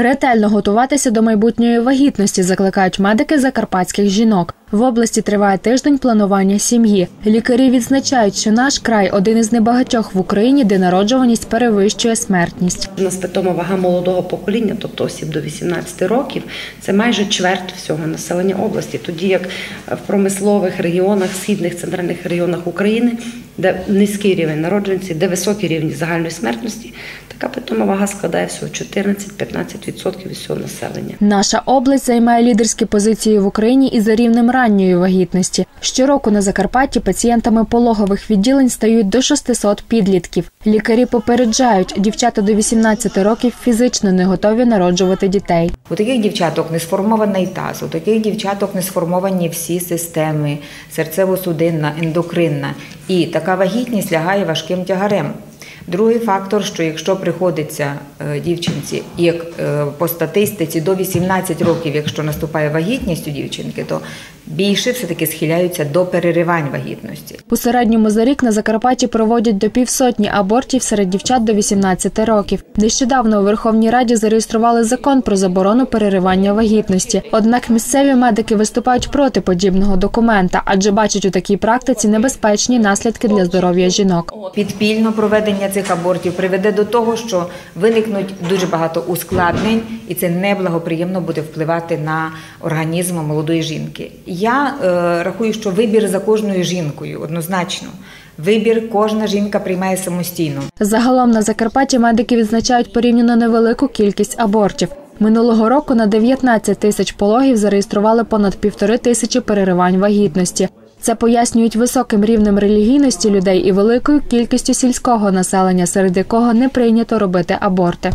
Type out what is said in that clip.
Ретельно готуватися до майбутньої вагітності закликають медики закарпатських жінок. В області триває тиждень планування сім'ї. Лікарі відзначають, що наш край один із небагатьох в Україні, де народжуваність перевищує смертність. У нас питома вага молодого покоління, тобто осіб до 18 років, це майже чверть всього населення області. Тоді як в промислових регіонах, східних центральних регіонах України, де низький рівень народженості, де високий рівень загальної смертності, така питома вага складає всього 14-15% від всього населення. Наша область займає лідерські позиції в Україні і за рівнем ранньої вагітності. Щороку на Закарпатті пацієнтами пологових відділень стають до 600 підлітків. Лікарі попереджають, дівчата до 18 років фізично не готові народжувати дітей. У таких дівчаток не сформований таз, у таких дівчаток не сформовані всі системи серцево-судинна, ендокринна. І така вагітність лягає важким тягарем. Другий фактор, що якщо приходиться е, дівчинці, як е, по статистиці до 18 років, якщо наступає вагітність у дівчинки, то більше все-таки схиляються до переривань вагітності. У середньому за рік на Закарпатті проводять до півсотні абортів серед дівчат до 18 років. Нещодавно у Верховній Раді зареєстрували закон про заборону переривання вагітності. Однак місцеві медики виступають проти подібного документа, адже бачать у такій практиці небезпечні наслідки для здоров'я жінок. Підпільно проведення цих абортів приведе до того, що виникнуть дуже багато ускладнень, і це неблагоприємно буде впливати на організм молодої жінки. Я е, рахую, що вибір за кожною жінкою однозначно. Вибір кожна жінка приймає самостійно. Загалом на Закарпатті медики відзначають порівняно невелику кількість абортів. Минулого року на 19 тисяч пологів зареєстрували понад півтори тисячі переривань вагітності. Це пояснюють високим рівнем релігійності людей і великою кількістю сільського населення, серед якого не прийнято робити аборти.